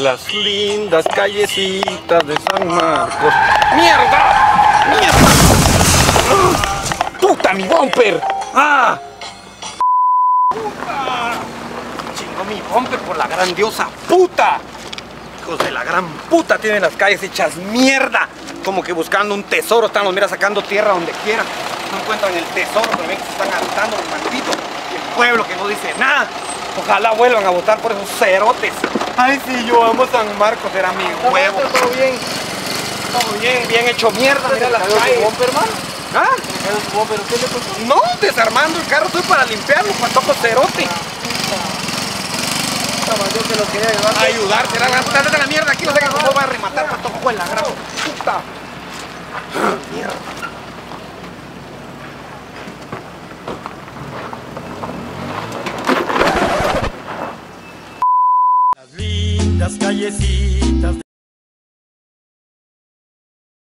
Las lindas callecitas de San Marcos. ¡Mierda! ¡Mierda! ¡Puta, mi bumper! ¡Ah! ¡Puta! Chingó mi bumper por la grandiosa puta. Hijos de la gran puta tienen las calles hechas mierda. Como que buscando un tesoro, están los mira sacando tierra donde quieran. No encuentran el tesoro, pero ven que se están agotando los malditos. El pueblo que no dice nada. Ojalá vuelvan a votar por esos cerotes. Ay, sí, yo amo San Marcos, era mi huevo. ¿Todo bien? Todo bien, bien hecho mierda, mira las ¿Cayó calles. hermano? ¿Ah? ¿Qué le pasó? No, desarmando el carro, estoy para limpiarlo, patojo cerote. Estaba yo que lo quería llevar. Ayudar, será la puta de la mierda aquí, no sé cómo va a rematar patojo en la gran puta. Mierda. Las callecitas